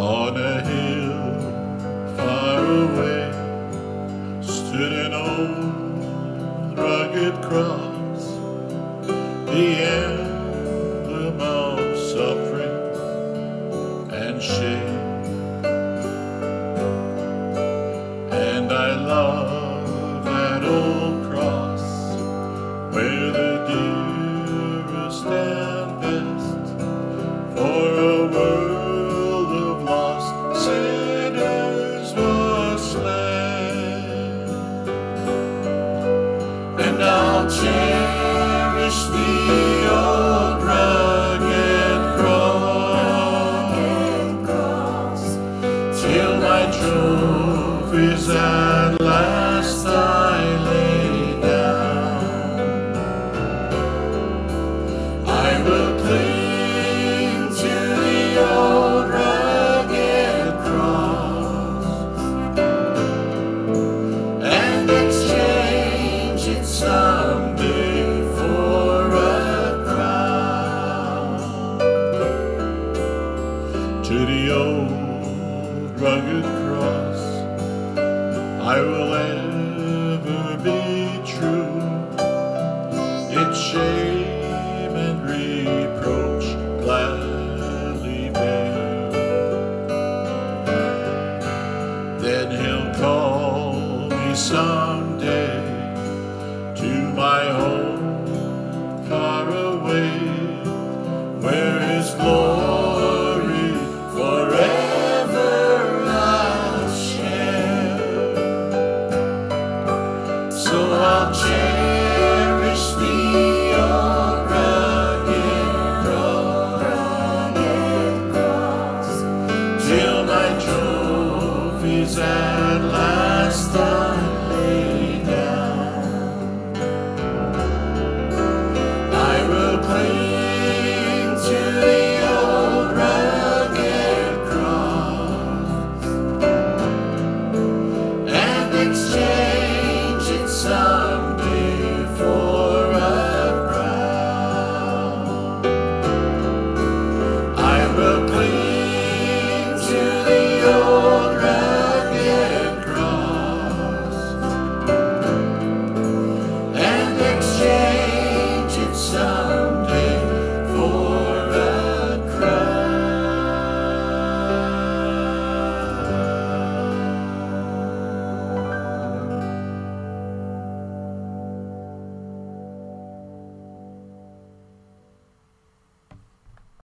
On a hill far away stood an old rugged cross. till my truth is at the old rugged cross I will ever be true. Its shame and reproach gladly bear. Then he'll call me someday To my home far away.